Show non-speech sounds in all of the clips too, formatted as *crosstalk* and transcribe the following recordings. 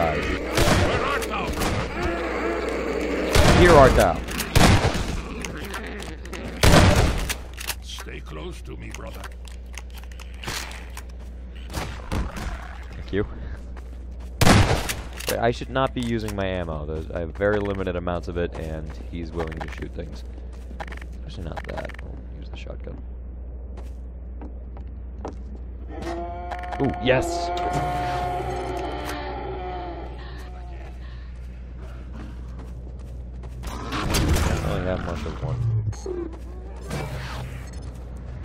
dies. Where art thou? Here art thou. Stay close to me, brother. Thank you. I should not be using my ammo. There's, I have very limited amounts of it, and he's willing to shoot things. Especially not that. I'll use the shotgun. Ooh, yes! I have much one.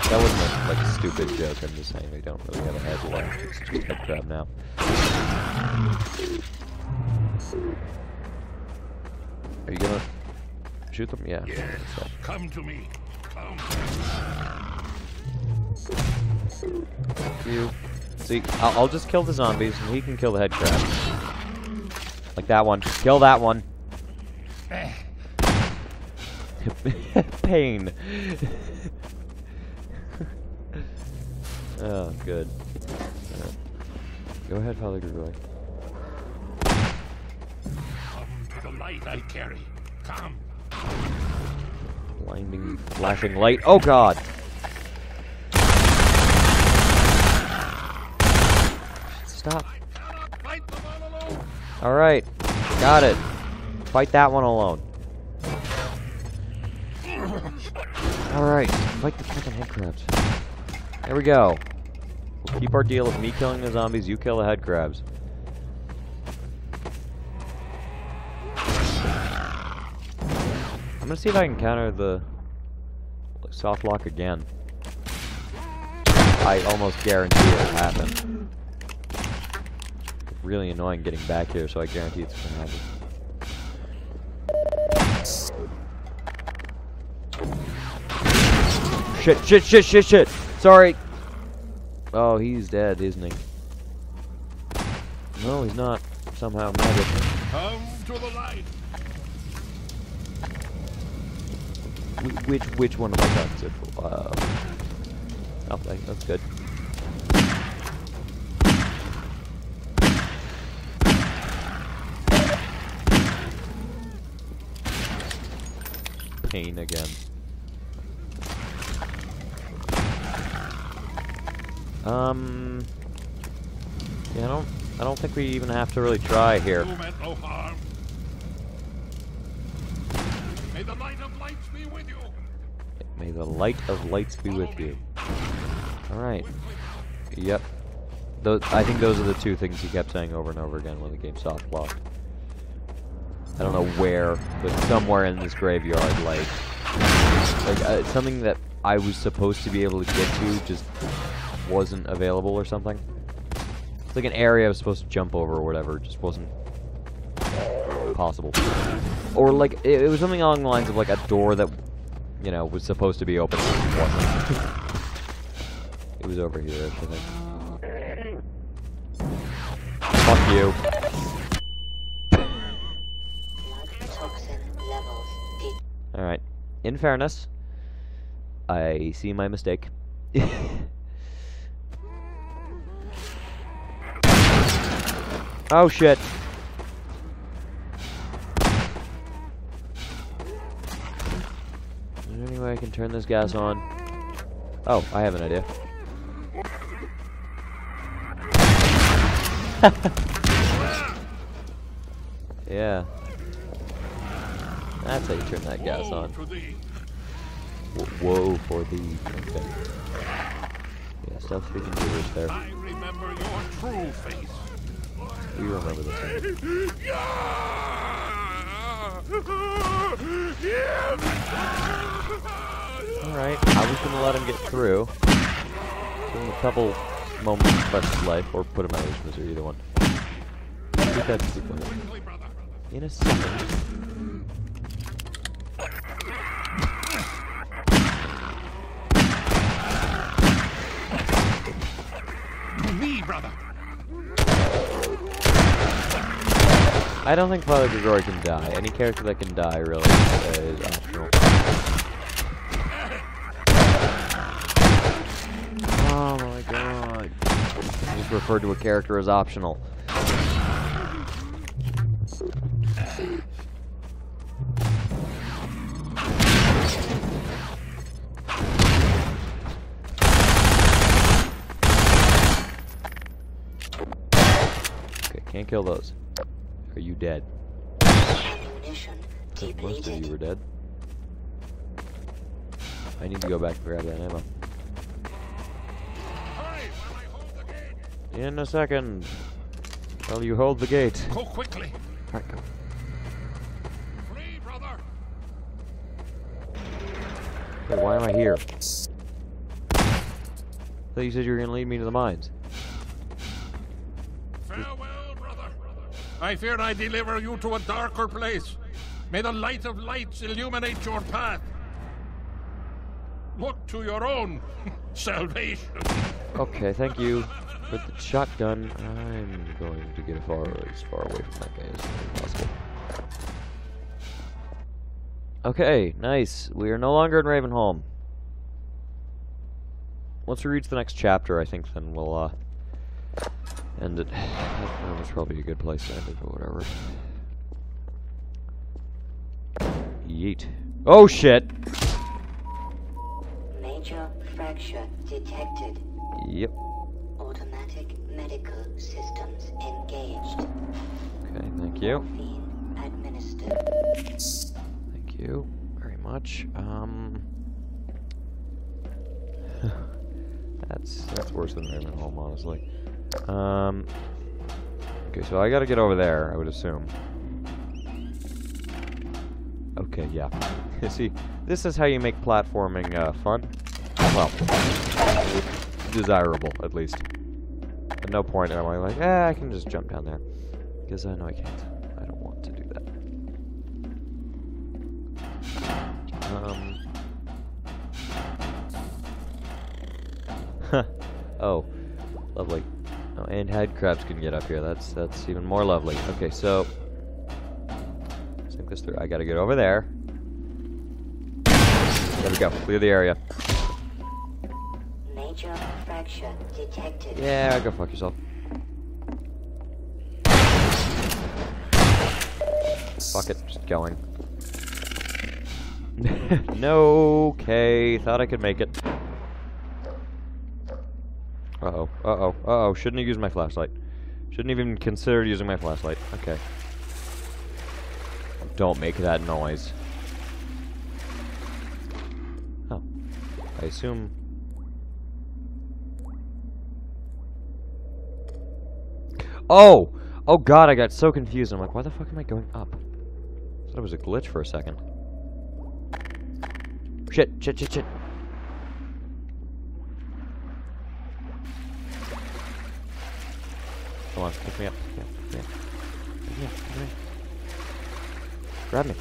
That wasn't a like stupid joke. I'm just saying they don't really have a head left. It's just head crab now. Are you gonna shoot them? Yeah. Yes. so. Come to me. Come. You. See, I'll, I'll just kill the zombies, and he can kill the head crabs. Like that one. Kill that one. Eh. *laughs* Pain. oh, good. Go ahead, Father Grigori. Come to the light I carry. Come. Blinding, flashing light. Oh god! Stop. Cannot fight them all alone. Alright. Got it. Fight that one alone. Alright. Fight the fucking headcrabs. There we go. We'll keep our deal of me killing the zombies, you kill the headcrabs. I'm gonna see if I can counter the soft lock again. I almost guarantee it'll happen. Really annoying getting back here, so I guarantee it's gonna happen. Shit, shit, shit, shit, shit! Sorry! Oh, he's dead, isn't he? No, he's not. Somehow magic. Come to the light. Wh- Which which one of my guns? It, uh, okay, that's good. Pain again. Um. Yeah, I don't. I don't think we even have to really try here. No harm. May the light of lights be with you. May the light of lights be with you. Alright. Yep. Those, I think those are the two things he kept saying over and over again when the game soft locked. I don't know where, but somewhere in this graveyard, like, like uh, something that I was supposed to be able to get to just wasn't available or something. It's like an area I was supposed to jump over or whatever, just wasn't possible. Or like it, it was something along the lines of like a door that you know, was supposed to be open. it was over here, I think. Fuck you. Alright. In fairness, I see my mistake. *laughs* oh shit. Is there any way I can turn this gas on? Oh, I have an idea. *laughs* yeah. That's how you turn that gas on. Whoa for the okay. Yeah, viewers there. I remember your true face. We remember this one. Alright, I was gonna let him get through. Give him a couple moments of precious life, or put him out of his misery, either one. Keep that sequence. Quickly, brother. In a second. Me, brother. I don't think Father Grigori can die. Any character that can die, really, is optional. Oh my god. I just referred to a character as optional. Okay, can't kill those. Are you dead? Ammunition Said Most of you were dead. I need to go back and grab that ammo. Hurry while I hold the gate. In a second. Well, you hold the gate. Go quickly. Alright, go. Free, brother. Wait, why am I here? thought you said you were gonna lead me to the mines. Farewell, brother. I fear I deliver you to a darker place. May the light of lights illuminate your path. Look to your own *laughs* salvation. Okay, thank you. With the shotgun, I'm going to get far as far away from that guy as possible. Okay, nice. We are no longer in Ravenholm. Once we reach the next chapter, I think then we'll uh end it. *sighs* That is probably a good place to end it, or whatever. Yeet. Oh shit! Major fracture detected. Yep. Automatic medical systems engaged. Okay, thank you. Thank you very much. Um, *laughs* that's that's worse than Ravenholm, honestly. Um, okay, so I gotta get over there. I would assume. Okay, yeah. *laughs* See, this is how you make platforming uh, fun. Well, desirable at least. At no point am I like, eh, I can just jump down there, because I know I can't. I don't want to do that. Um. *laughs* oh, lovely. Oh, and head crabs can get up here. That's that's even more lovely. Okay, so think this through. I gotta get over there. There we go. Clear the area. Major fracture detected. Yeah, go fuck yourself. Fuck it, just going. *laughs* no, okay, thought I could make it. Uh-oh, uh-oh, uh-oh, shouldn't have used my flashlight. Shouldn't even consider using my flashlight. Okay. Don't make that noise. Oh. I assume... Oh! Oh god, I got so confused. I'm like, why the fuck am I going up? I thought it was a glitch for a second. Shit, shit, shit, shit. Come on, pick me up. Pick me up, pick me up. Pick me up, pick me up. Grab me.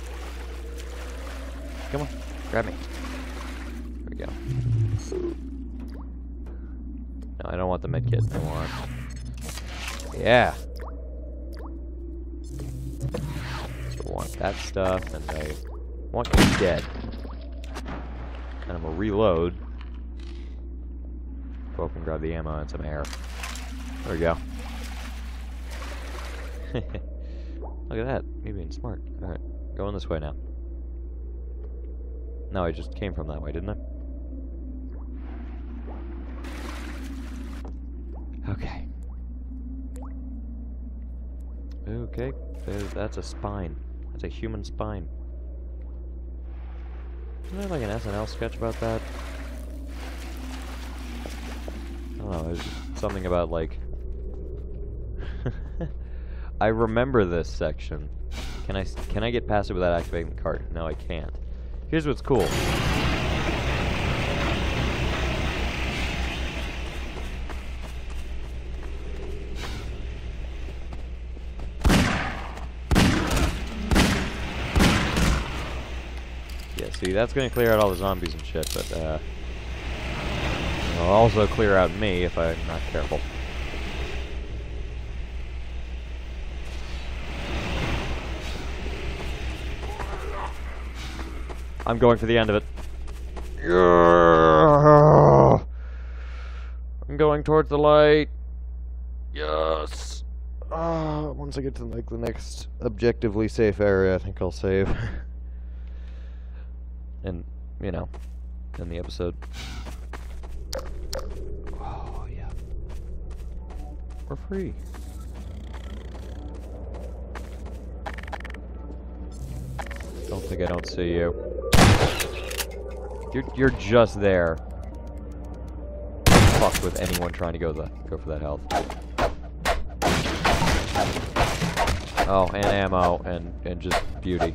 Come on, grab me. There we go. No, I don't want the med kit. I want... Yeah. I want that stuff, and I want you dead. And I'm gonna reload. Go up and grab the ammo and some air. There we go. *laughs* Look at that. Me being smart. Alright. Going this way now. No, I just came from that way, didn't I? Okay. Okay. There's, that's a spine. That's a human spine. Isn't there like an SNL sketch about that? I don't know. There's something about like. I remember this section. Can I can I get past it without activating the cart? No, I can't. Here's what's cool. Yeah, see, that's gonna clear out all the zombies and shit, but uh, it'll also clear out me if I'm not careful. I'm going for the end of it. Yeah. I'm going towards the light. Yes. I'm once I get to like the next objectively safe area, I think I'll save. *laughs* and you know, end the episode. Oh yeah, we're free. Don't think I don't see you. You're you're just there. Fuck with anyone trying to go the go for that health. Oh, and ammo and and just beauty.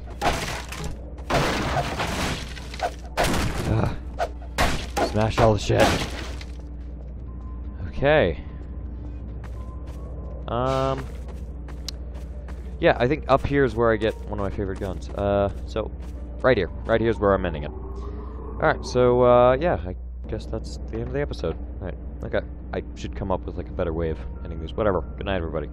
Ugh. Smash all the shit. Okay. Um. Yeah, I think up here is where I get one of my favorite guns. Uh, so, right here. Right here is where I'm ending it. Alright, so, uh, yeah, I guess that's the end of the episode. Alright, okay. I should come up with, like, a better way of ending this. Whatever. Good night, everybody.